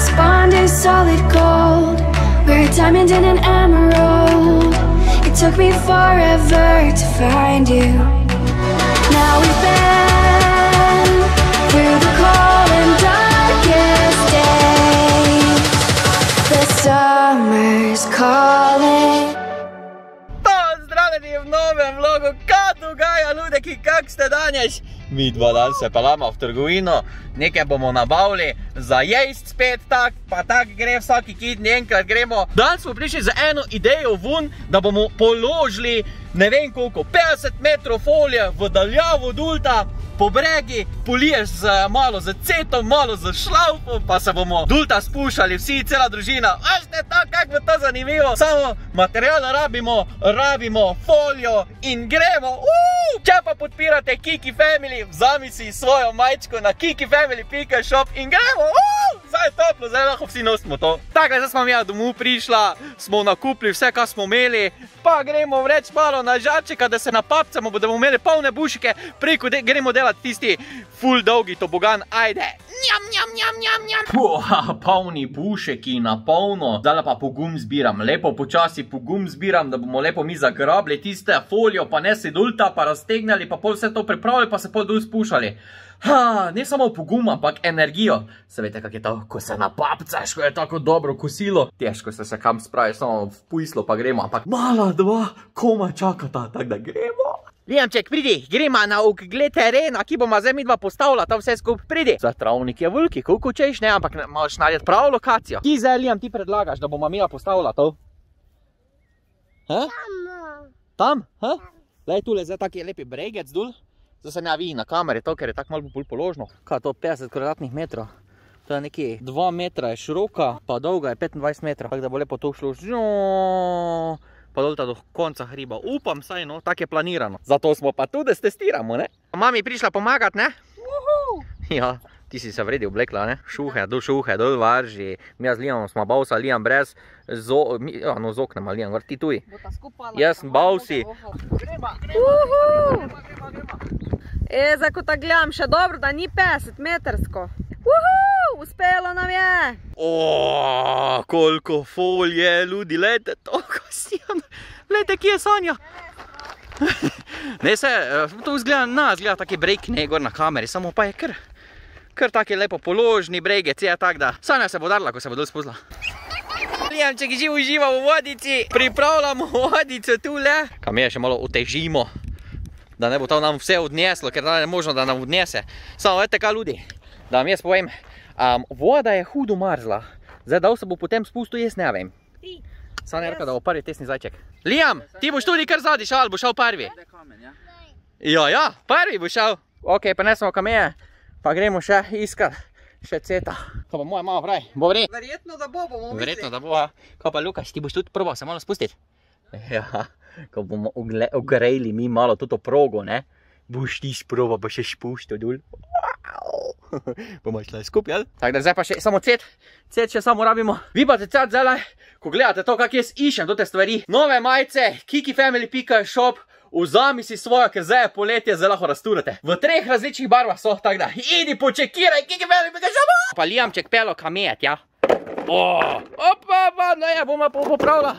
This bond is solid gold. We're a diamond and an emerald. It took me forever to find you. Now we've been through the cold and darkest days. The summer's calling. Pozdravljeni v novem vlogu, kaj dogaja, ljudeki, kak ste danes? Mi dva dan se pelamo v trgovino, nekaj bomo nabavili, za jesti spet tak, pa tak gre vsaki kit, enkrat gremo. Danes smo prišli za eno idejo ven, da bomo položili ne vem koliko, 50 metrov folije v daljavo dulta, po bregi, poliješ z, malo z cetom, malo z šlaufom, pa se bomo dulta spuščali vsi, cela družina. Ašte to, kak bo to zanimivo. Samo material rabimo, rabimo folijo in gremo. Uuu! Če pa podpirate Kiki Family, vzami si svojo majčko na kikifamily.shop in gremo. Uuu! Zdaj je toplo, zdaj lahko vsi nosimo to. Tako, zdaj smo mi domov prišla, smo nakupili vse, kar smo imeli, pa gremo vreč malo na žarčeka, da se napapcamo, da bomo imeli polne bušike, preko gremo delati tisti full dolgi tobogan, ajde. Njam, njam, njam, njam, njam. Puh, polni bušeki na polno, zdaj pa pogum zbiram, lepo počasi pogum zbiram, da bomo lepo mi zagrabili tiste folijo, pa ne se dulta, pa raztegnali, pa pol vse to pripravili, pa se pol dol spuščali. Ha, ne samo pogum, ampak energijo. Se veste, kak je to, ko se napapcaš, ko je tako dobro kosilo. Težko se še kam spravi, samo v pujslo pa gremo, ampak mala dva koma čakata, tak da gremo. Lijamček, pridi, gremo na ogled terena, ki bomo zdaj mi dva postavila, ta vse skup, pridi. Zdaj travnik je veliki, koliko češ, ne, ampak moraš narediti prav lokacijo. Ki zdaj, Lijam, ti predlagaš, da bomo mi postavila to? He? Tam? He? Lej, tule zdaj taki lepi bregec dol. Zdaj se ne vidi na kameri to, ker je tako malo bolj položno. Kaj je to, 50 kvadratnih metrov? To je nekje 2 metra je široka, pa dolga je 25 metrov. Tako da bo lepo to šlo pa dolta do konca hriba. Upam saj, no, tako je planirano. Zato smo pa tu, da stestiramo, ne? Mami prišla pomagat, ne? Ja, ti si se vredi oblekla, ne? Šuhe, dol šuhe, dol varži. Mi jaz z Lijamom smo bavsa, Lijam brez, zo, mi, ja, no, z oknema, Lijam, vrti tuj. Jaz sem bavsi. Greba, greba, greba, greba, greba. E, zdaj ko tako gledam, še dobro, da ni 50 metrsko. Uhu, uspelo nam je. O, koliko folije, ljudi, lejte, toliko sijan. Lejte, kje je Sanja? Ne se, to vzgleda, na, zgleda taki brejk, ne, gor na kameri, samo pa je kar, kar taki lepo položni brejgec, je tak, da Sanja se bo darila, ko se bo dol spuzla. Lijamček živ uživa v vodici, pripravljamo vodico tule. Kam je še malo otežimo, da ne bo to nam vse odneslo, ker ne možno, da nam odnese. Samo, vete kaj ljudi, da vam jaz povem, um, voda je hudo marzla. Zdaj, da se bo potem spustil, jaz ne vem. Ti. Sanja je rekel, da bo prvi tesni zajček. Lijam, ti boš tudi kar zadnji šel, ali bo šel prvi? Ja, ja, prvi bo šel. Ok, pa ne smo kameje, pa gremo še iskat, še ceta. Ko pa moja mama pravi, bo vred. Verjetno, da bo, bomo videli. Verjetno, da bo. Ko pa Lukaš, ti boš tudi probal se malo spustiti? Ja, ko bomo ogrejli mi malo toto progo, ne? Boš ti sprobal, pa še spuštil dol. Bomo šli skupaj, jel? Tako da zdaj pa še samo cet, cet še samo rabimo. Vi pa cet zdaj, ko gledate to, kak jaz iščem te stvari. Nove majice, kikifamily.shop, vzami si svojo, ker zdaj je poletje, zdaj lahko rasturate. V treh različnih barvah so, tako da, idi počekiraj, kikifamily.shop. Pa lijamček pelo kamet, ja. Opa, pa, ne, bomo pa popravila.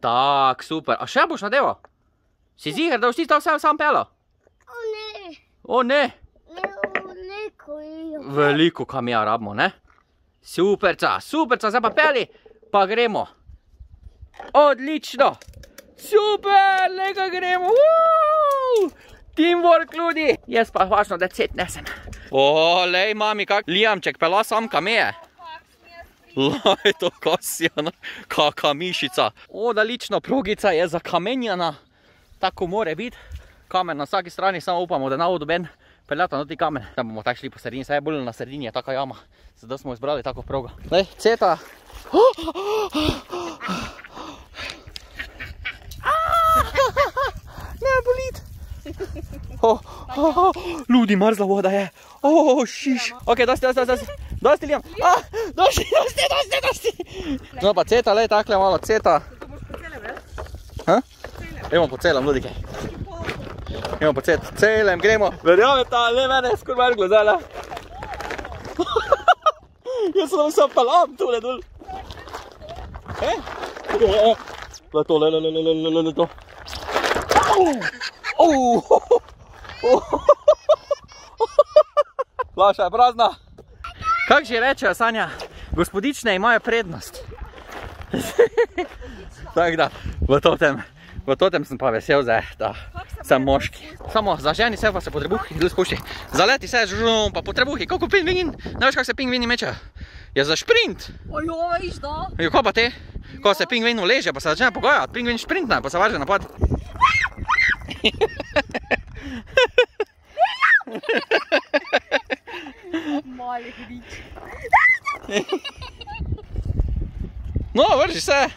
Tak, super. A še boš nadeval? Si ziger, da boš ti to vse sam pelo? O ne, O ne, ne, o ne, kojijo. veliko kamija rabimo, ne? Superca, superca, zdaj pa peli, pa gremo. Odlično. Super, lega gremo. Uuu! Teamwork, ljudi. Jaz pa važno, da cet nesem. O, lej, mami, kak lijamček, pela sam kamije. Laj, to kasijana, kaka mišica. Odlično, progica je zakamenjana, tako more biti. Kamen na vsaki strani, samo upamo, da ne bo doben peljata na ti kamen. Da bomo tako šli po sredini, saj je bolj na sredini je taka jama. Zato smo izbrali tako progo. Lej, ceta. Ne, Oh, oh, oh, ljudi, mrzla voda je. Oh, šiš. Ok, dosti, dosti, dosti. Dosti, Liam. Ah, dosti, dosti, dosti, dosti. No pa ceta, lej, takle malo ceta. Ha? Gremo po celem, ljudi, kaj. Gremo po cet, celem, gremo. Verjamete, ali ne mene je skoraj vrglo zdaj. Jaz sem se pelam tule dol. E? Le to, le, le, le, le, le, le, le, to. Au! Au! Laša je prazna. Kak že rečejo, Sanja? Gospodične imajo prednost. Tako da, v totem, v totem sem pa vesel zdaj, da sem moški. Samo zaženi se pa se po trebuhi, dol spuši. Zaleti se, žum, pa po trebuhi, koliko pingvin, ne veš kak se pingvini mečejo? Je za šprint. Ojo, viš da? Jo, ko pa te? Ko se pingvin uleže, pa se začne pogojati, pingvin šprintne, pa se važe napad. Mali hudič. No, vrži se.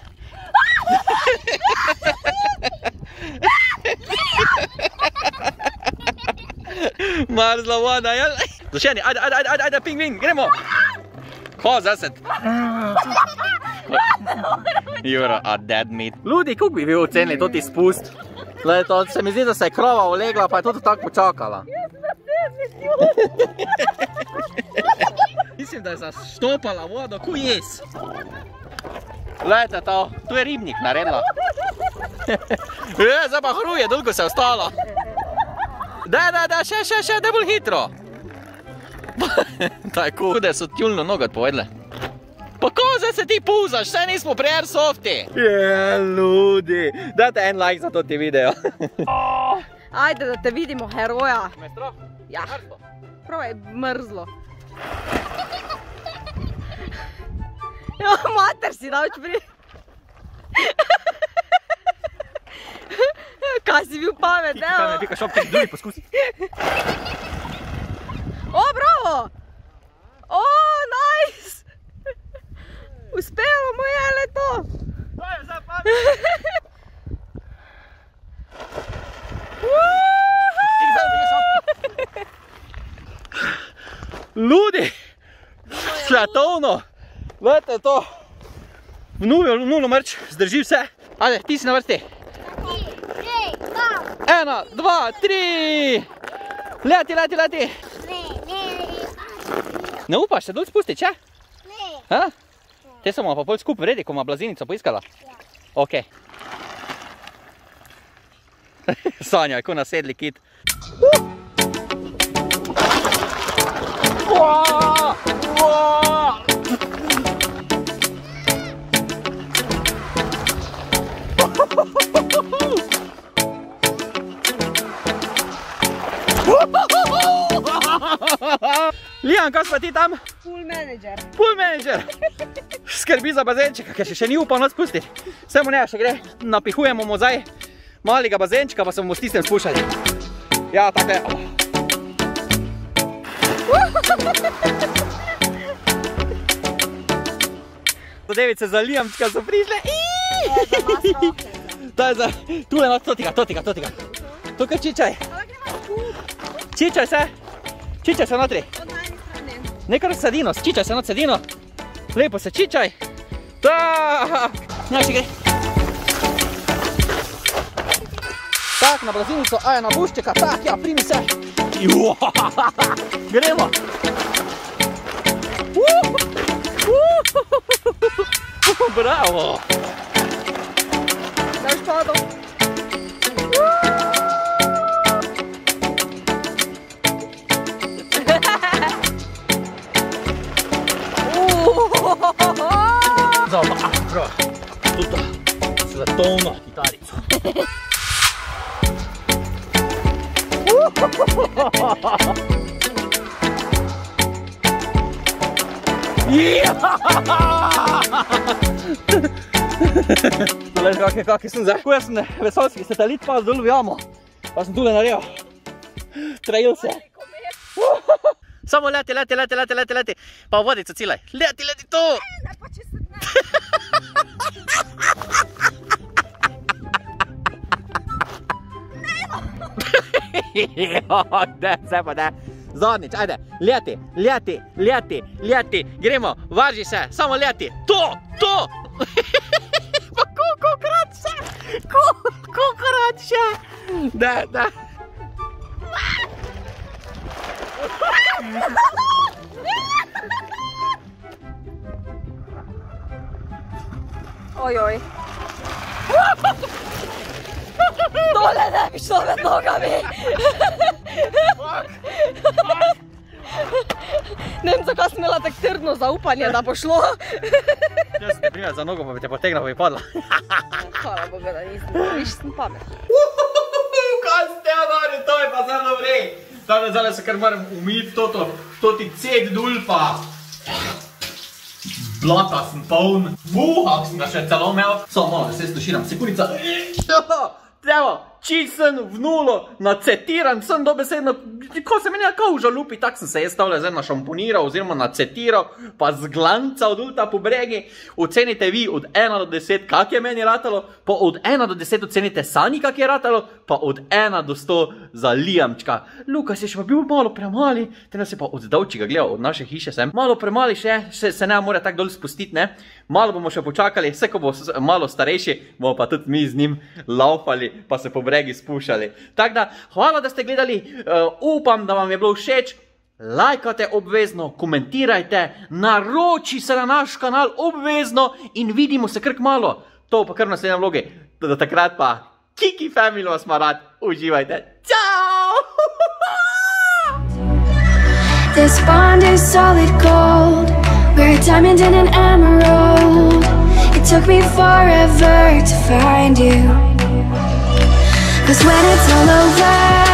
Marzla voda, jel? Začeni, ajde, ajde, ajde, ajde, pingvin, gremo. Ko, zased? You're a dead meat. Ludi, kako bi vi ocenili to ti spust? Glej, to se mi zdi, da se je krova ulegla, pa je tudi tako počakala. Mislim, da je zaštopala vodo, ko jes. Glejte to, tu je ribnik naredila. Je, zdaj pa hruje, dolgo se je ostalo. Da, da, da, še, še, še, da bolj hitro. Tako, hude so tjulno nogot povedle. Zdaj se ti puzaš, vse nismo pri Airsofti. Je, ludi. Dajte en like za to ti video. Ajde, da te vidimo, heroja. Me strah? Ja, prav je mrzlo. Ja, mater si davč pri... Kaj si bil pamet, Kaj evo? pika šop, drugi poskusi. O, bravo! O, nice! Uspelo mu je le to! To je zdaj pamet. Ludi! Svetovno! Glejte to! V nulo, v nulo mrč, zdrži vse. Ajde, ti si na vrsti. Ena, dva, tri! Leti, leti, leti! ne, upaš se dol spusti, če? ne. Te smo pa pol skupaj vredi, ko ima blazinico poiskala? Ok. Sanja, ko nasedli kit. Uaa! Uaa! Lijan, kaj pa ti tam? Full manager. Pool manager. Skrbi za bazenčeka, ker še, še ni upal nas pustiti. Vse mu ne, še gre. Napihujemo mu zdaj malega bazenčka, pa se bomo s tistem spuščali. Ja, tako je. Do device za Lijamčka so prišle. To je za, tule, no, totika, totika, totika. Tukaj čičaj. Čičaj se. Čičaj se notri. Nekaj sedino, čičaj se na sedino. Lepo se čičaj. Tak, ne še gre. Tak, na blazinico, aj na buščeka, tak, ja, primi se. Juaa, Gremo. Uh, uh, Bravo. Daš padel. Ah, prova. Tutta svetovno kitarico. Tole že kakje, kakje sem zdaj. Jaz sem vesolski satelit pa dol v jamo. Pa sem tule naredil. Trail se. Samo leti, leti, leti, leti, leti, leti. Pa vodico cilaj. Leti, leti tu. Ne, pa če se ne. da, zdaj pa da. Zadnjič, ajde, leti, leti, leti, leti, gremo, važi se, samo leti, to, to! pa koliko krat še, koliko krat še, da, da. Ojoj. Ojoj. Tole ne bi šlo med nogami. Ne vem, zakaj sem imela tako trdno zaupanje, da bo šlo. Jaz sem te prijel za nogo, pa bi te potegnil, pa bi padla. Hvala Boga, da nisem. Viš, sem pamet. Kaj ste nori, to je pa zelo vrej. Zdaj, zdaj se kar moram umiti toto, to ti ced dul pa. Blata sem poln, buhak sem ga še celo imel. Samo malo, da se stuširam, sekunica. Evo, čist sem v nulo, nacetiran sem dobesedno, ko se meni kao žalupi, tak sem se jaz stavljal zdaj našamponiral oziroma nacetiral, pa zglancal dul ta po bregi. Ocenite vi od 1 do 10, kak je meni ratalo, pa od 1 do 10 ocenite sani, kak je ratalo, pa od 1 do 100 za lijamčka. Lukas je še pa bil malo premali, te nas je pa od davčiga gledal, od naše hiše sem. Malo premali še, še se ne more tako dol spustiti, ne? Malo bomo še počakali, vse ko bo malo starejši, bomo pa tudi mi z njim laufali, pa se po bregi spuščali. Tako da, hvala, da ste gledali, uh, upam, da vam je bilo všeč. Lajkate obvezno, komentirajte, naroči se na naš kanal obvezno in vidimo se kar malo. To pa kar v naslednjem vlogi. Do takrat pa, Kiki Family vas ima rad, uživajte. Ciao! This bond is solid gold. We're a diamond and an emerald. It took me forever to find you. Cause when it's all over,